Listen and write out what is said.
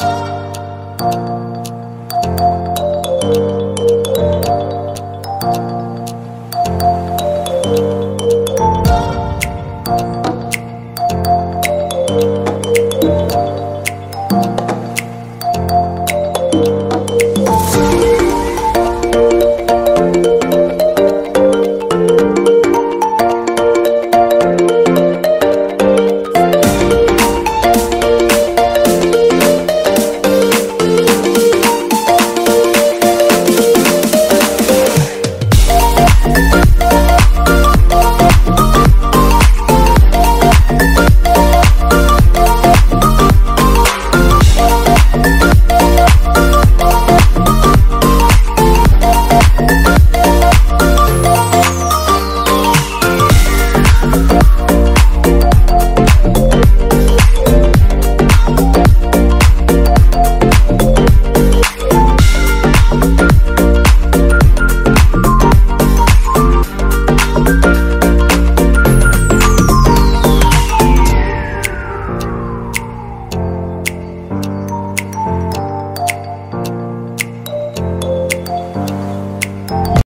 you